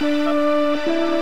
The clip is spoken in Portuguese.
Música